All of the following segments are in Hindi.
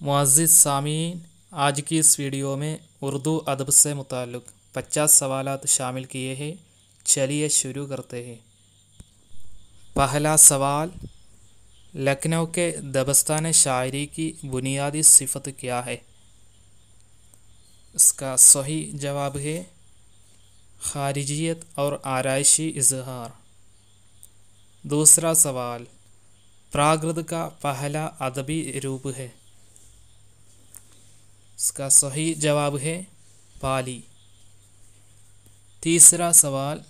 मुआज़िज़ सामीन आज की इस वीडियो में उर्दू अदब से मुताल्लिक़ पचास सवाल शामिल किए हैं चलिए शुरू करते हैं पहला सवाल लखनऊ के दबस्तान शायरी की बुनियादी सिफत क्या है इसका सही जवाब है खारिजियत और आरइशी इजहार दूसरा सवाल प्राकृत का पहला अदबी रूप है इसका सही जवाब है पाली। तीसरा सवाल,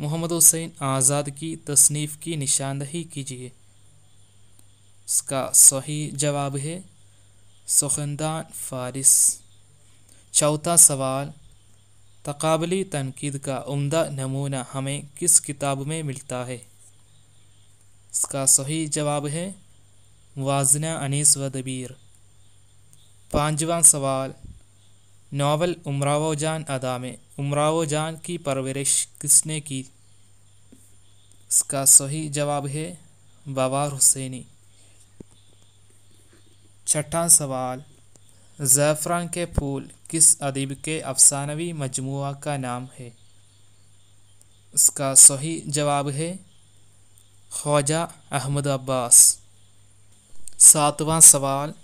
मोहम्मद हुसैन आज़ाद की तसनीफ़ की निशानदही कीजिए। इसका सही जवाब है सुखनदान फारिस। चौथा सवाल, तकाबली तनकीद का उम्दा नमूना हमें किस किताब में मिलता है? इसका सही जवाब है वाजना अनीस व दबीर। पांचवा सवाल, नावल उमराव जान अदा में, उमराव जान की परवरिश किसने की? इसका सही जवाब है बवार हुसैनी। छठा सवाल, ज़ैफ़रान के फूल किस अदीब के अफसानवी मजमुआ का नाम है? इसका सही जवाब है ख्वाजा अहमद अब्बास। सातवां सवाल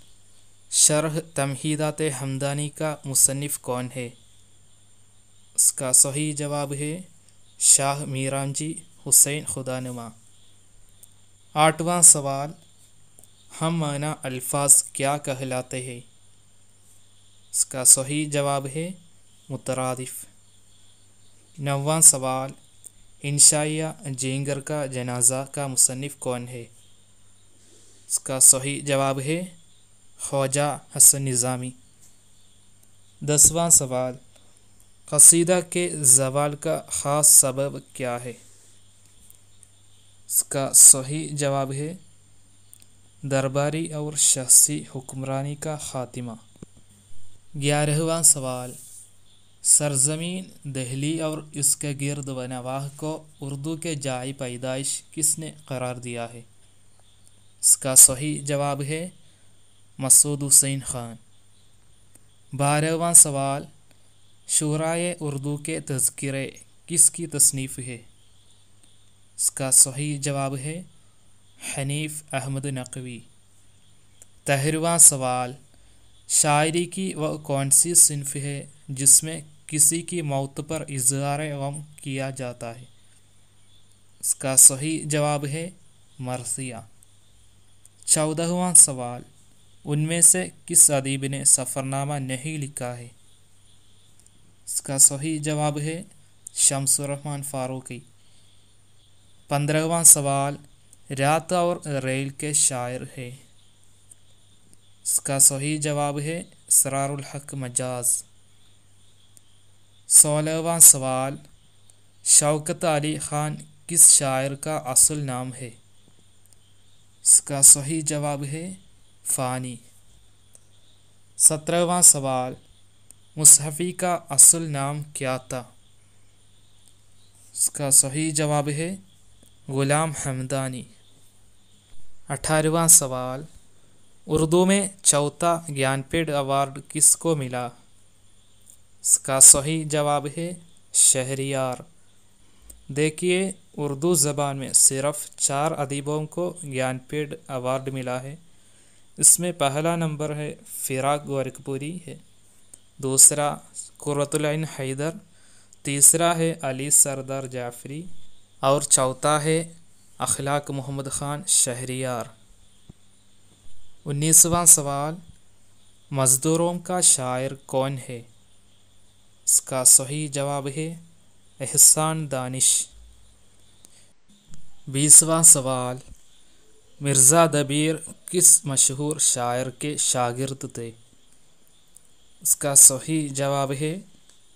शरह तमहीदात हमदानी का मुसनफ़ कौन है? इसका सही जवाब है शाह मीरान जी हुसैन खुदानुमा। आठवां सवाल, हम माना अल्फाज क्या कहलाते हैं? इसका सही जवाब है मुतरदफ़। नवा सवाल, इंशाइया जेंगर का जनाजा का मुसनफ़ कौन है? इसका सही जवाब है ख्वाजा हसन निज़ामी। दसवां सवाल, कसीदा के जवाल का ख़ास सबब क्या है? इसका सही जवाब है, दरबारी और शख्सी हुक्मरानी का ख़ात्मा। ग्यारहवा सवाल, सरजमीन दहली और इसके गिरद व नवाह को उर्दू के जाय पैदाइश किसने करार दिया है? इसका सही जवाब है मसूद हुसैन ख़ान बारहवा सवाल शुराय उर्दू के तस्करे किसकी तसनीफ़ है इसका सही जवाब है हनीफ अहमद नकवी तहरवा सवाल शायरी की वह कौन सी सिनफ है जिसमें किसी की मौत पर इजहार गम किया जाता है इसका सही जवाब है मरसिया चौदहवा सवाल उनमें से किस अदीब ने सफ़रनामा नहीं लिखा है? इसका सही जवाब है शमसुररहमान फ़ारूकी। पंद्रहवा सवाल, रात और रेल के शायर है। इसका सही जवाब है सरारुल हक मजाज। सोलहवा सवाल, शौकत अली ख़ान किस शायर का असल नाम है? इसका सही जवाब है फ़ानी। सत्रहवा सवाल, मुसहफ़ी का असल नाम क्या था? इसका सही जवाब है ग़ुलाम हमदानी। अठारहवा सवाल, उर्दू में चौथा ज्ञानपीठ अवार्ड किसको मिला? इसका सही जवाब है शहरियार। देखिए उर्दू ज़बान में सिर्फ़ चार अदीबों को ज्ञानपीठ अवार्ड मिला है। इसमें पहला नंबर है फ़िराक गोरखपुरी है। दूसरा कुरतुलैन हैदर। तीसरा है अली सरदार जाफरी। और चौथा है अखलाक मोहम्मद ख़ान शहरियार। उन्नीसवां सवाल, मज़दूरों का शायर कौन है? इसका सही जवाब है एहसान दानिश। बीसवां सवाल मिर्ज़ा दबीर किस मशहूर शायर के शागिर्द थे? इसका सही जवाब है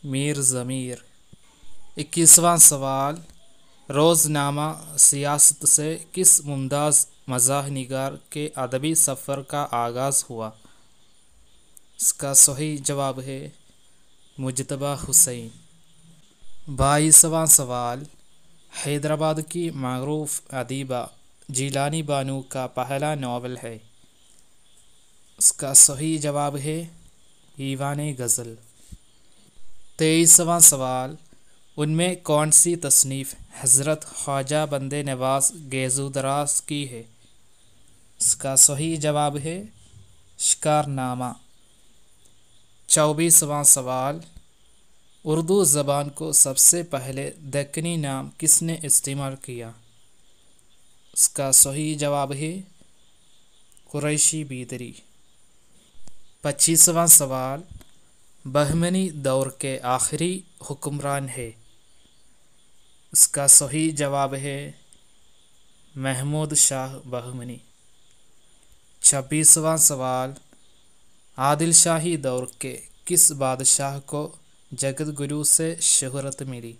मीर ज़मीर। इक्कीसवां सवाल, रोज़नामा सियासत से किस मुमताज़ मज़ाह निगार के अदबी सफ़र का आगाज़ हुआ? इसका सही जवाब है मुजतबा हुसैन। बाईसवां सवाल, हैदराबाद की मरूफ अदीबा जीलानी बानू का पहला नावल है। इसका सही जवाब है, ईवान गज़ल। तेईसवा सवाल, उनमें कौन सी तसनीफ़ हज़रत ख्वाजा बंद नवाज़ गेजुदरास की है? इसका सही जवाब है, शिकारनामा। चौबीसवा सवाल, उर्दू ज़बान को सबसे पहले दक्कनी नाम किसने इस्तेमाल किया? इसका सही जवाब है कुरैशी बीदरी। पच्चीसवां सवाल, बहमनी दौर के आखिरी हुक्मरान है। इसका सही जवाब है महमूद शाह बहमनी। छब्बीसवां सवाल आदिल शाही दौर के किस बादशाह को जगत गुरु से शहरत मिली?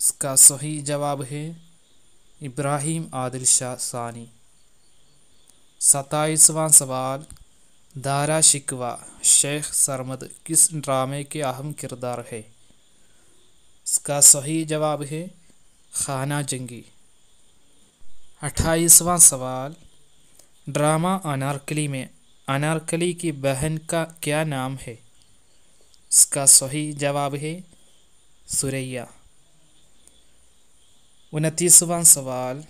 इसका सही जवाब है इब्राहिम आदिल शाह सानी सताईसवां सवाल दारा शिकवा शेख सरमद किस ड्रामे के अहम किरदार है इसका सही जवाब है खाना जंगी अट्ठाईसवां सवाल ड्रामा अनारकली में अनारकली की बहन का क्या नाम है इसका सही जवाब है सुरैया उनतीसवां सवाल,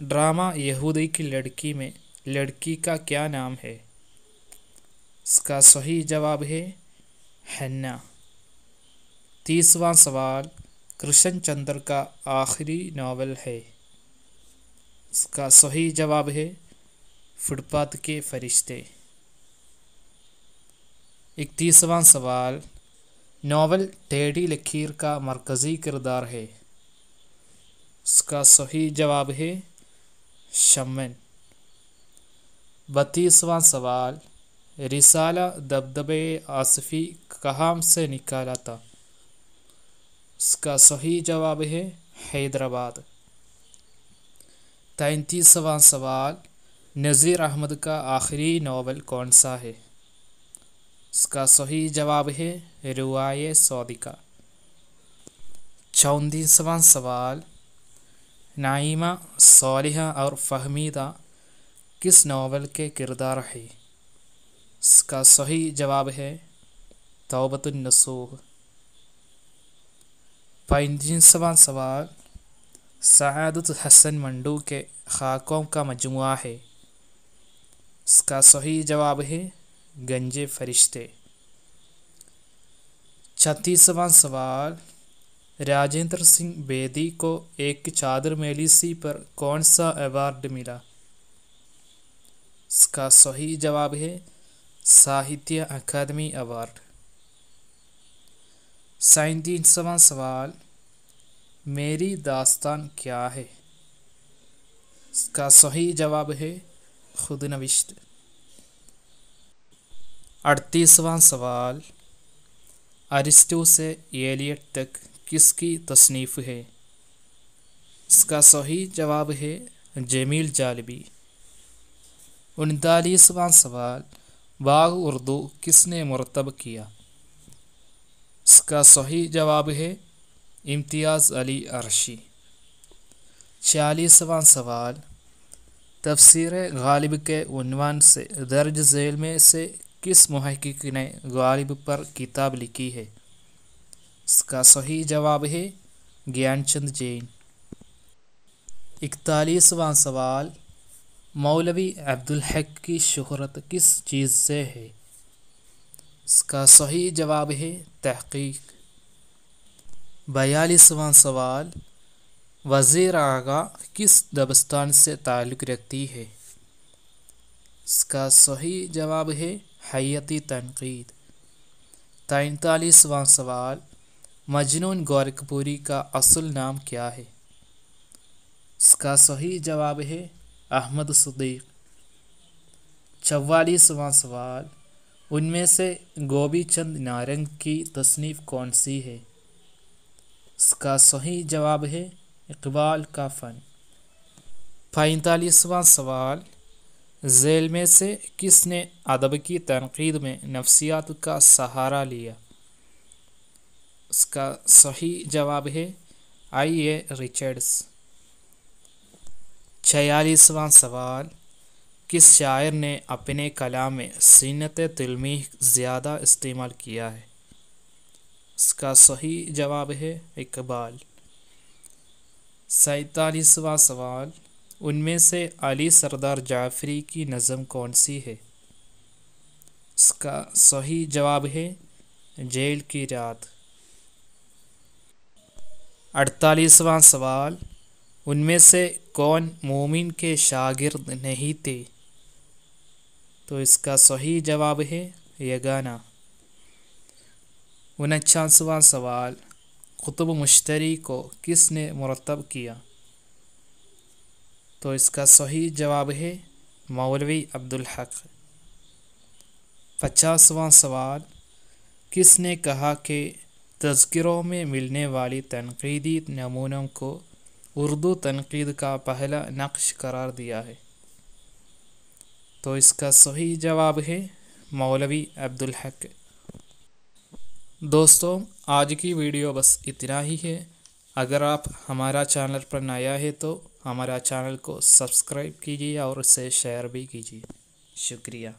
ड्रामा यहूदी की लड़की में, लड़की का क्या नाम है? इसका सही जवाब है, हन्ना। तीसवां सवाल कृष्ण चंद्र का आखिरी नावल है। इसका सही जवाब है, फुटपाथ के फरिश्ते। इकतीसवां सवाल, नावल टेढ़ी लकीर का मरकज़ी किरदार है। इसका सही जवाब है शमन। बत्तीसवां सवाल, रिसाला दबदबे आसफ़ी कहाँ से निकाला था? इसका सही जवाब है हैदराबाद। तैंतीसवां सवाल, नज़ीर अहमद का आखिरी नावल कौन सा है? इसका सही जवाब है रुआए सौदिका। चौंतीसवां सवाल नाइमा सालिहा और फहमीदा किस नावल के किरदार है इसका सही जवाब है तोबतुलनसूह पैंतीसवां सवाल सआदत हसन मंडू के खाकों का मजमु है इसका सही जवाब है गंजे फरिश्ते छत्तीसवां सवाल राजेंद्र सिंह बेदी को एक चादर मेलिसी पर कौन सा अवार्ड मिला इसका सही जवाब है साहित्य अकादमी अवार्ड सैंतीसवां सवाल मेरी दास्तान क्या है इसका सही जवाब है खुद नविश्त अड़तीसवा सवाल अरिस्टो से एलियट तक किसकी तसनीफ़ है? इसका सही जवाब है जमील जालबी उनतालीसवां सवाल, बाग उर्दू किसने मुरतब किया? इसका सही जवाब है इम्तियाज़ अली अरशी। चालीसवां सवाल, तफसीर गालिब के उनवान से दर्ज झेल में से किस महक़ ने गालिब पर किताब लिखी है? इसका सही जवाब है ज्ञानचंद जैन। इकतालीसवां सवाल, मौलवी अब्दुल हक की शहरत किस चीज़ से है? इसका सही जवाब है तहकीक। बयालीसवां सवाल, वज़ीर आगा किस दबस्तान से ताल्लुक़ रखती है? इसका सही जवाब है हयती तनकीद। तैंतालीसवां सवाल मजनून गोरखपुरी का असल नाम क्या है? इसका सही जवाब है अहमद सदीक। चवालीसवां सवाल, उनमें से गोभी चंद नारंग की तसनीफ़ कौन सी है? इसका सही जवाब है इकबाल का फ़न। पैंतालीसवां सवाल, जेल में से किसने अदब की तनकीद में नफसियात का सहारा लिया? इसका सही जवाब है आई ए रिचर्ड्स। छियालीसवां सवाल। किस शायर ने अपने कलाम में सीनत तिलमी ज़्यादा इस्तेमाल किया है? इसका सही जवाब है इकबाल। सैतालीसवा सवाल। उनमें से अली सरदार जाफरी की नज़म कौन सी है? इसका सही जवाब है, जेल की रात। अड़तालीसवां सवाल, उनमें से कौन मोमिन के शागिर्द नहीं थे? तो इसका सही जवाब है यगाना। उनचासवां सवाल कुतुब मुश्तरी को किसने मुरतब किया? तो इसका सही जवाब है मौलवी अब्दुल हक। पचासवां सवाल, किसने कहा कि तस्करों में मिलने वाली तनकीदी नमूनों को उर्दू तनकीद का पहला नक्श करार दिया है तो इसका सही जवाब है मौलवी अब्दुल हक दोस्तों आज की वीडियो बस इतना ही है अगर आप हमारा चैनल पर नया है तो हमारा चैनल को सब्सक्राइब कीजिए और इसे शेयर भी कीजिए शुक्रिया